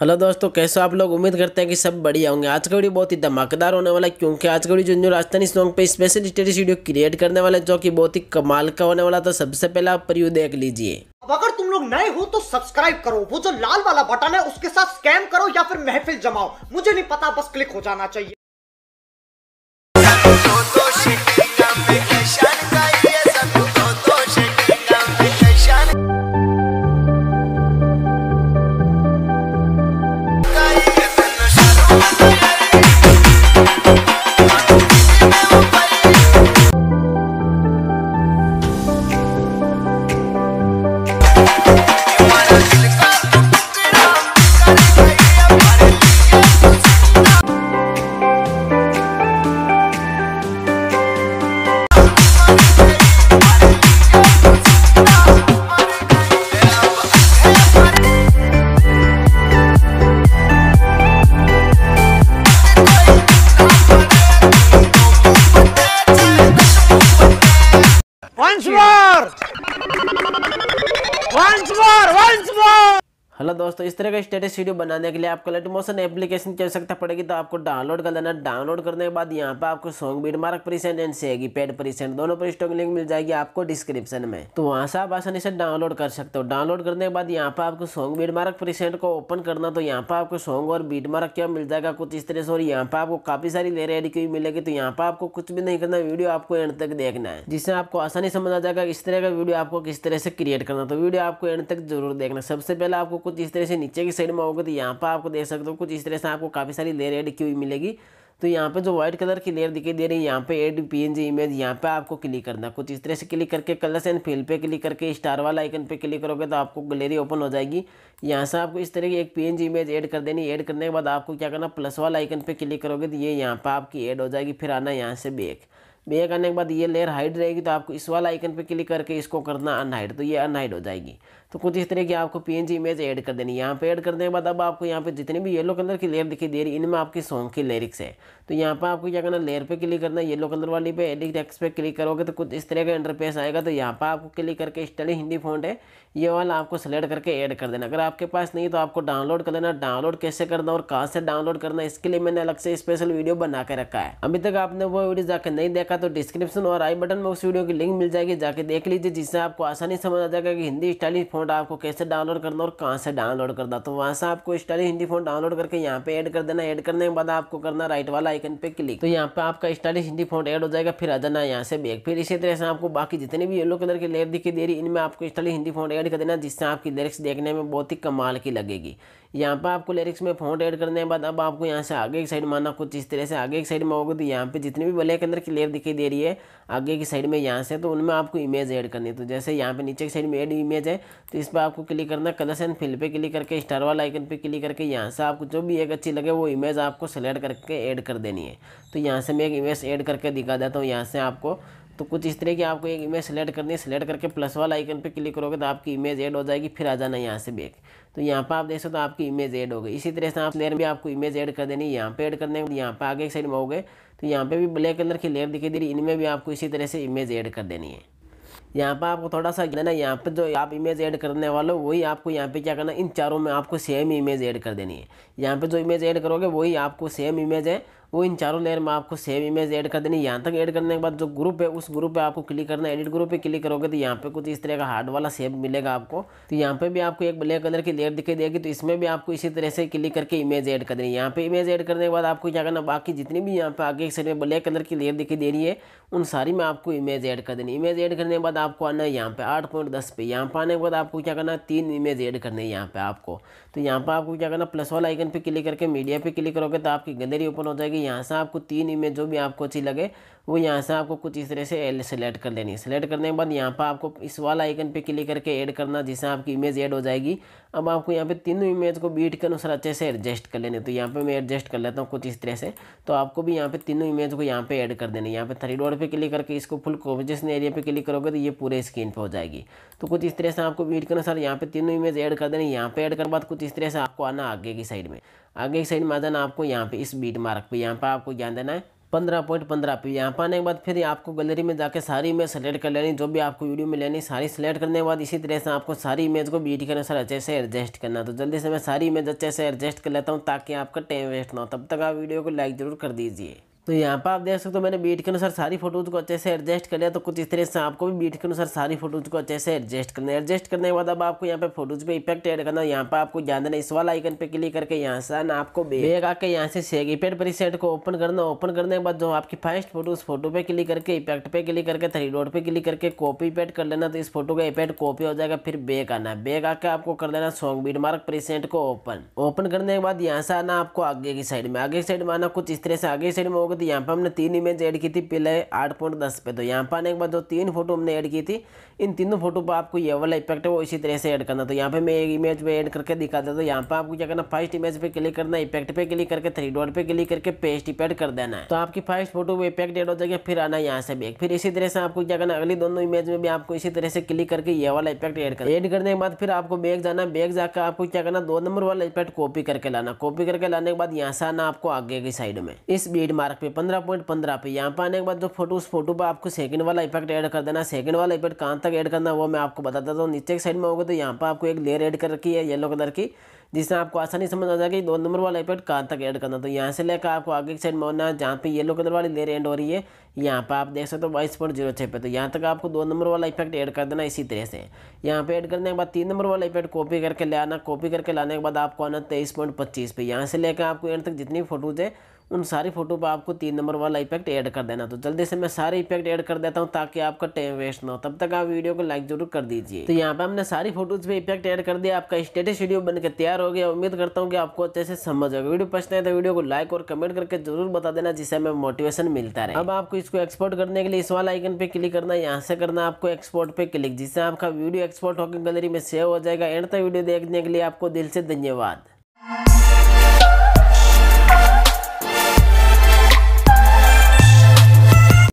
Hello दोस्तों, कैसे आप लोग? उम्मीद करते हैं कि सब बढ़िया होंगे। आज का वीडियो बहुत ही धमाकेदार होने वाला है, क्योंकि आज का वीडियो जो राजधानी सॉन्ग पे स्पेशल स्टेटस वीडियो क्रिएट करने वाला है, जो कि बहुत ही कमाल का होने वाला तो सबसे पहले आप प्रिव्यू देख लीजिए। अब अगर तुम लोग नए हो तो सब्सक्राइब करो। वो जो लाल वाला बटन है, उसके साथ स्कैम करो या फिर महफिल जमाओ। मुझे नहीं पता, बस क्लिक हो जाना चाहिए। हेलो दोस्तों, इस तरह का स्टेटस वीडियो बनाने के लिए आपको लाइट मोशन एप्लीकेशन की आवश्यकता पड़ेगी तो आपको डाउनलोड कर लेना डाउनलोड करने के बाद यहाँ पे आपको song beat mark preset and सेगी paid preset दोनों पर स्टॉक लिंक मिल जाएगी आपको डिस्क्रिप्शन में। तो वहाँ से आप आसानी से डाउनलोड कर सकते हो। डाउनलोड करने के बाद यहाँ पे आपको सॉन्ग बीट मार्क परिसेंट को ओपन करना तो यहाँ पर आपको सॉन्ग और बीट मार्क क्या मिल जाएगा कुछ इस तरह से, और यहाँ पे आपको काफ़ी सारी ले रेडी की मिलेगी तो यहाँ पर आपको कुछ भी नहीं करना वीडियो आपको एंड तक देखना है, जिससे आपको आसानी समझ आ जाएगा इस तरह का वीडियो आपको किस तरह से क्रिएट करना तो वीडियो आपको एंड तक ज़रूर देखना। सबसे पहले आपको कुछ इस तरह से नीचे की साइड में होगा तो यहाँ पर आपको देख सकते हो कुछ इस तरह से आपको काफ़ी सारी लेयर एड की हुई मिलेगी। तो यहाँ पे जो व्हाइट कलर की लेयर दिखाई दे रही है, यहाँ पे एड पीएनजी इमेज यहाँ पे आपको क्लिक करना कुछ इस तरह से क्लिक करके कलर्स एंड फिल पे क्लिक करके स्टार वाला आइकन पे क्लिक करोगे तो आपको गैलरी ओपन हो जाएगी। यहाँ से आपको इस तरह की एक पीएनजी इमेज ऐड कर देनी ऐड करने के बाद आपको क्या करना प्लस वाला आइकन पे क्लिक करोगे तो ये यहाँ पर आपकी ऐड हो जाएगी। फिर आना यहाँ से बैक बैक आने के बाद ये लेयर हाइड रहेगी तो आपको इस वाला आइकन पे क्लिक करके इसको करना अनहाइड तो ये अनहाइड हो जाएगी। तो कुछ इस तरह की आपको पीएनजी इमेज ऐड कर देनी यहाँ पे ऐड करने के बाद अब आपको यहाँ पे जितनी भी येलो कलर की लेयर दिखाई दे रही है, इनमें आपकी सॉन्ग की लिरिक्स है। तो यहाँ पे आपको क्या करना लेयर पे क्लिक करना है येलो कलर वाली पे एडिट टेक्स्ट पे क्लिक करोगे तो कुछ इस तरह का इंटरफेस आएगा। तो यहाँ पर आपको क्लिक करके स्टडी हिंदी फॉन्ट है, ये वाला आपको सेलेक्ट करके ऐड कर देना। अगर आपके पास नहीं तो आपको डाउनलोड कर लेना। डाउनलोड कैसे करना और कहाँ से डाउनलोड करना, इसके लिए मैंने अलग से स्पेशल वीडियो बना के रखा है। अभी तक आपने वो वीडियो जाकर नहीं देखा तो डिस्क्रिप्शन और आई बटन में उस वीडियो की लिंक मिल जाएगी, जाके देख लीजिए, जिससे आपको आसानी समझ आ जाएगा कि हिंदी स्टाइलिश फॉन्ट आपको कैसे डाउनलोड करना और कहाँ से डाउनलोड करना। तो वहाँ से आपको स्टाइलिश हिंदी फॉन्ट डाउनलोड करके यहाँ पे ऐड कर देना। ऐड करने के बाद आपको करना राइट वाला आइकन पे क्लिक तो यहाँ पे आपका स्टाइलिश हिंदी फॉन्ट ऐड हो जाएगा, फिर आ जाना यहाँ से बैग फिर इसी तरह से आपको बाकी जितने भी येलो कलर की लेयर दिखी दे रही, इनमें आपको स्टाइलिश हिंदी फॉन्ट ऐड कर देना, जिससे आपकी लिरिक्स देखने में बहुत ही कमाल की लगेगी। यहाँ पर आपको लिरिक्स में फॉन्ट ऐड करने के बाद अब आपको यहाँ से आगे की साइड माना कुछ इस तरह से आगे की साइड में होगा तो यहाँ पे जितने भी ब्लैक कलर की लेयर दिखाई दे रही है, आगे की साइड में यहाँ से तो उनमें आपको इमेज ऐड करनी है। तो जैसे यहाँ पे नीचे की साइड में ऐड इमेज है तो इस पर आपको क्लिक करना कलर्स एंड फिल पे क्लिक करके स्टार वाला आइकन पे क्लिक करके यहाँ से आपको जो भी एक अच्छी लगे, वो इमेज आपको सेलेक्ट करके ऐड कर देनी है। तो यहाँ से मैं एक इमेज ऐड करके दिखा देता हूँ। यहाँ से आपको तो कुछ इस तरह की आपको एक इमेज सेलेक्ट करनी है। सेलेक्ट करके प्लस वाला आइकन पे क्लिक करोगे तो आपकी इमेज ऐड हो जाएगी, फिर आ जाना यहाँ से बैक तो यहाँ पर आप देख सकते हो तो आपकी इमेज ऐड हो गई। इसी तरह से आप लेयर भी आपको इमेज ऐड कर देनी है। यहाँ पे ऐड करने यहाँ पे आगे एक साइड में हो गए तो यहाँ पे भी ब्लैक कलर की लेयर दिखाई दे रही इनमें भी आपको इसी तरह से इमेज ऐड कर देनी है। यहाँ पर आपको थोड़ा सा देना यहाँ पर जो आप इमेज ऐड करने वाले हो, वही आपको यहाँ पे क्या करना इन चारों में आपको सेम इमेज ऐड कर देनी है। यहाँ पे जो इमेज ऐड करोगे, वही आपको सेम इमेज है। वो इन चारों लेयर में आपको सेम इमेज ऐड कर देनी। यहाँ तक ऐड करने के बाद जो ग्रुप है, उस ग्रुप पे आपको क्लिक करना एडिट ग्रुप पे क्लिक करोगे तो यहाँ पे कुछ इस तरह का हार्ड वाला शेप मिलेगा आपको। तो यहाँ पे भी आपको एक ब्लैक कलर की लेयर दिखाई देगी। तो इसमें भी आपको इसी तरह से क्लिक करके इमेज ऐड कर देनी। यहाँ पे इमेज ऐड करने के बाद आपको क्या करना, बाकी जितनी भी यहाँ पे आगे एक साइड में ब्लैक कलर की लेयर दिखाई दे रही है, उन सारी में आपको इमेज ऐड कर देनी। इमेज ऐड करने के बाद आपको आना है यहाँ पे आठ पॉइंट दस पे। यहाँ पे आने के बाद आपको क्या करना है, तीन इमेज ऐड करने हैं यहाँ पे आपको। तो यहाँ पे आपको क्या करना प्लस वाला आइकन पे क्लिक करके मीडिया पे क्लिक करोगे तो आपकी गैलरी ओपन हो जाएगी। यहाँ से आपको तीन इमेज जो भी आपको अच्छी लगे वो यहाँ से आपको कुछ इस तरह से एल सेलेक्ट कर लेनी है। सेलेक्ट करने के बाद यहाँ पर आपको इस वाला आइकन पे क्लिक करके ऐड करना, जिससे आपकी इमेज ऐड हो जाएगी। अब आपको यहाँ पे तीनों इमेज को बीट के अनुसार अच्छे से एडजस्ट कर लेने तो यहाँ पे मैं एडजस्ट कर लेता हूँ कुछ इस तरह से। तो आपको भी यहाँ पे तीनों इमेज को यहाँ पे ऐड कर देना यहाँ पे थ्री डॉट पे क्लिक करके इसको फुल कॉम्पोजिशन एरिया पे क्लिक करोगे तो ये पूरे स्क्रीन पे हो जाएगी। तो कुछ इस तरह से आपको बीट के अनुसार यहाँ पे तीनों इमेज ऐड कर देनी यहाँ पे ऐड कर बाद कुछ इस तरह से आपको आना आगे की साइड में। आगे की साइड में आ जाना आपको यहाँ पे इस बीट मार्क पे। यहाँ पे आपको ध्यान देना है। पंद्रह पॉइंट पंद्रह पे। यहाँ पर आने के बाद फिर आपको गैलरी में जाकर सारी इमेज सेलेक्ट कर लेनी। जो भी आपको वीडियो में लेनी, सारी सेलेक्ट करने के बाद इसी तरह से आपको सारी इमेज को बीट के अनुसार अच्छे से एडजस्ट करना। तो जल्दी से मैं सारी इमेज अच्छे से एडजस्ट कर लेता हूँ ताकि आपका टाइम वेस्ट ना हो। तब तक आप वीडियो को लाइक ज़रूर कर दीजिए। तो यहाँ पर आप देख सकते हो मैंने बीट के अनुसार सारी फ़ोटोज़ को अच्छे से एडजस्ट कर लिया। तो कुछ इस तरह से आपको भी बीट के अनुसार सारी फ़ोटोज़ को अच्छे से एडजस्ट करना है। एडजस्ट करने के बाद अब आपको यहाँ पे फ़ोटोज़ पे इफ़ेक्ट ऐड करना यहाँ पर आपको ध्यान देना इस वाला आइकन पे क्लिक करके यहाँ से ना आपको बैग आके यहाँ से सेग इफ़ेक्ट को ओपन करना। ओपन करने के बाद जो आपकी फ़र्स्ट फ़ोटो उस फ़ोटो पे क्लिक करके इफ़ेक्ट पे क्लिक करके थ्री डॉट पे क्लिक करके कॉपी पेट कर लेना। तो इस फ़ोटो का इफ़ेक्ट कॉपी हो जाएगा, फिर बैग आना। बैग आके आपको कर देना सॉन्ग बीट मार्क प्रीसेंट को ओपन ओपन करने के बाद यहाँ से आना आपको आगे की साइड में। आगे की साइड में आना कुछ इस तरह से आगे की साइड में होगा। तो यहाँ पर हमने तीन इमेज ऐड की थी, पहले आठ पॉइंट दस पे। तो यहाँ पर आने के बाद जो तीन फ़ोटो हमने ऐड की थी, इन तीनों फ़ोटो पर आपको ये वाला इफ़ेक्ट है, वो इसी तरह से ऐड करना। तो यहाँ पे मैं एक इमेज पे ऐड करके दिखा देता हूँ। यहाँ पर आपको क्या करना फ़र्स्ट इमेज पे क्लिक करना इफ़ेक्ट पे क्लिक करके थ्री डॉट पे क्लिक करके पेस्ट इफ़ेक्ट कर देना है। तो आपकी फ़र्स्ट फ़ोटो में इफ़ेक्ट ऐड हो जाएगा, फिर आना यहाँ से बैक फिर इसी तरह से आपको क्या करना अगली दोनों इमेज में भी आपको इसी तरह से क्लिक करके ये वाला इफ़ेक्ट ऐड कर ऐड करने के बाद फिर आपको बैग जाना बैग जाकर आपको क्या करना दो नंबर वाला इफ़ेक्ट कॉपी करके लाना। कॉपी करके लाने के बाद यहाँ से आना आपको आगे की साइड में। इस बीड मार्क पे, पंद्रह पॉइंट पंद्रह पे। यहाँ पर आने के बाद जो फ़ोटो उस फ़ोटो पर आपको सेकंड वाला इफ़ेक्ट ऐड कर देना। सेकंड वाला इफ़ेक्ट कहाँ तक ऐड करना, वो मैं आपको बता देता हूँ। नीचे की साइड में होगा तो यहाँ पर आपको एक लेयर ऐड कर रखी है येलो कलर की, जिससे आपको आसानी समझ आ जाएगी दो नंबर वाला इफ़ेक्ट कहाँ तक ऐड करना। तो यहाँ से लेकर आपको आगे की साइड में होना जहाँ पे येलो कलर वाली लेयर एंड हो रही है, यहाँ पर आप देख सकते हो बाईस पॉइंट ज़ीरो छः पे। तो यहाँ तक आपको दो नंबर वाला इफ़ेक्ट ऐड कर देना इसी तरह से। यहाँ पे ऐड करने के बाद तीन नंबर वाला इफ़ेक्ट कॉपी करके ले आना। कॉपी करके लाने के बाद आपको आना तेईस पॉइंट पच्चीस पे। यहाँ से लेकर आपको एंड तक जितनी फ़ोटोज़ है उन सारी फ़ोटो पर आपको तीन नंबर वाला इफ़ेक्ट ऐड कर देना। तो जल्दी से मैं सारे इफ़ेक्ट ऐड कर देता हूँ ताकि आपका टाइम वेस्ट ना हो। तब तक आप वीडियो को लाइक ज़रूर कर दीजिए। तो यहाँ पे हमने सारी फ़ोटोज़ पे इफ़ेक्ट ऐड कर दिया। आपका स्टेटस वीडियो बनकर तैयार हो गया। उम्मीद करता हूँ कि आपको अच्छे से समझ होगा वीडियो पसंद है तो वीडियो को लाइक और कमेंट करके ज़रूर बता देना, जिससे हमें मोटिवेशन मिलता रहे। अब आपको इसको एक्सपोर्ट करने के लिए इस वाला आइकन पे क्लिक करना है। यहाँ से करना आपको एक्सपोर्ट पे क्लिक जिससे आपका वीडियो एक्सपोर्ट होकर गैलरी में सेव हो जाएगा। एंड तक वीडियो देखने के लिए आपको दिल से धन्यवाद।